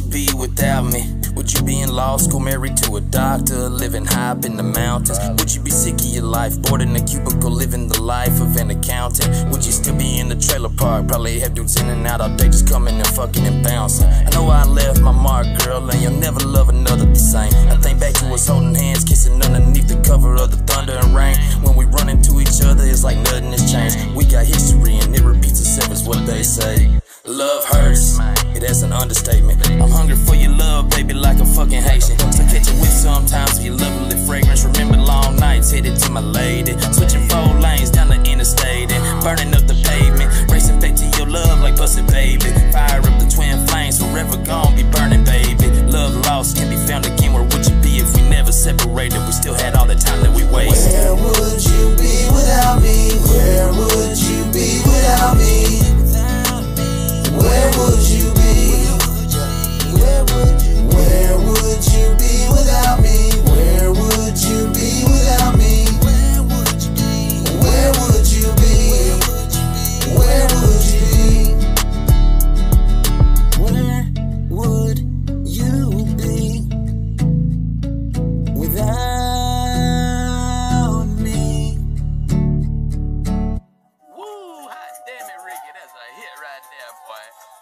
without me? Would you be in law school, married to a doctor, living high up in the mountains? Would you be sick of your life, bored in a cubicle, living the life of an accountant? Would you still be in the trailer park, probably have dudes in and out all day, just coming and fucking and bouncing? I know I left my mark, girl, and you'll never love another the same. I think back to us holding hands, kissing underneath the cover of the thunder and rain. When we run into each other, it's like nothing has changed. We got history, and it repeats itself, is what they say. Love hurts, that's an understatement. I'm hungry for your love, baby, like a fucking Haitian. So catch a whip sometimes for your lovely fragrance. Remember long nights headed to my lady. Switching four lanes down the interstate and burning up the pavement. Racing back to your love like pussy, baby. Fire up the twin flames, forever gone, be burning, baby. Love lost can be found again. Where would you be if we never separated? We still had all the time that we wasted. Yeah, boy.